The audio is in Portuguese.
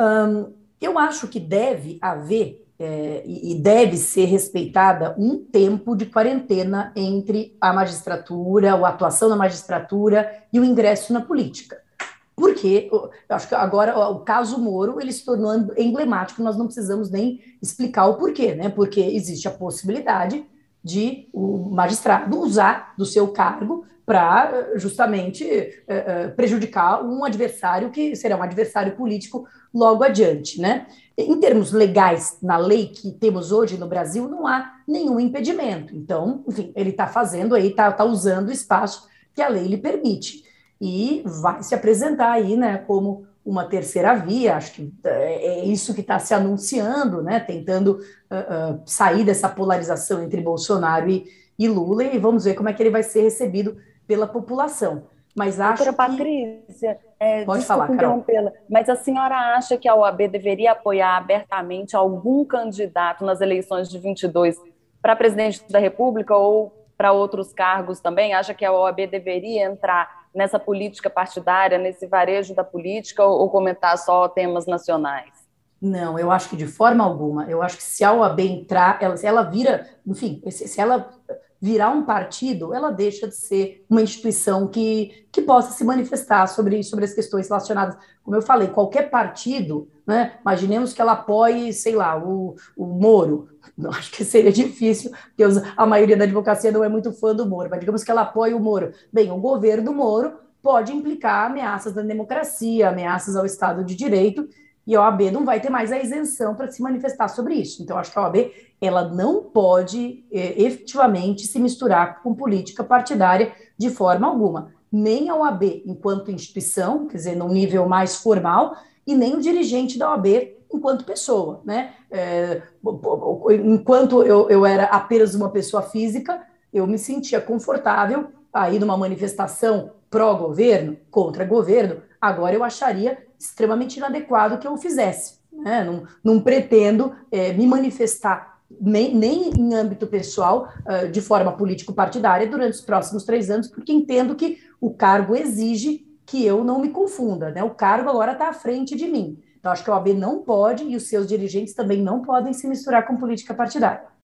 Um, eu acho que deve haver é, e deve ser respeitada um tempo de quarentena entre a magistratura, a atuação na magistratura e o ingresso na política. Porque eu acho que agora o caso Moro ele se tornou emblemático, nós não precisamos nem explicar o porquê, né? Porque existe a possibilidade de o magistrado usar do seu cargo para justamente é, é, prejudicar um adversário que será um adversário político logo adiante, né? Em termos legais, na lei que temos hoje no Brasil, não há nenhum impedimento. Então, enfim, ele está fazendo aí, está tá usando o espaço que a lei lhe permite. E vai se apresentar aí, né, como uma terceira via, acho que é, é isso que está se anunciando, né, tentando uh, uh, sair dessa polarização entre Bolsonaro e, e Lula, e vamos ver como é que ele vai ser recebido pela população. Mas acho Doutora Patrícia, é, Pode falar, interrompê-la, mas a senhora acha que a OAB deveria apoiar abertamente algum candidato nas eleições de 22 para presidente da República ou para outros cargos também? Acha que a OAB deveria entrar nessa política partidária, nesse varejo da política, ou, ou comentar só temas nacionais? Não, eu acho que de forma alguma. Eu acho que se a OAB entrar, ela, se ela vira, enfim, se ela virar um partido, ela deixa de ser uma instituição que, que possa se manifestar sobre, sobre as questões relacionadas. Como eu falei, qualquer partido, né, imaginemos que ela apoie, sei lá, o, o Moro. Não, acho que seria difícil, porque a maioria da advocacia não é muito fã do Moro, mas digamos que ela apoie o Moro. Bem, o governo Moro pode implicar ameaças à democracia, ameaças ao Estado de Direito, e a OAB não vai ter mais a isenção para se manifestar sobre isso. Então, acho que a OAB ela não pode é, efetivamente se misturar com política partidária de forma alguma. Nem a OAB enquanto instituição, quer dizer, num nível mais formal, e nem o dirigente da OAB enquanto pessoa. Né? É, enquanto eu, eu era apenas uma pessoa física, eu me sentia confortável aí numa manifestação pró-governo, contra governo, agora eu acharia extremamente inadequado que eu fizesse. Né? Não, não pretendo é, me manifestar nem, nem em âmbito pessoal, uh, de forma político-partidária, durante os próximos três anos, porque entendo que o cargo exige que eu não me confunda. Né? O cargo agora está à frente de mim. Então, acho que a OAB não pode e os seus dirigentes também não podem se misturar com política partidária.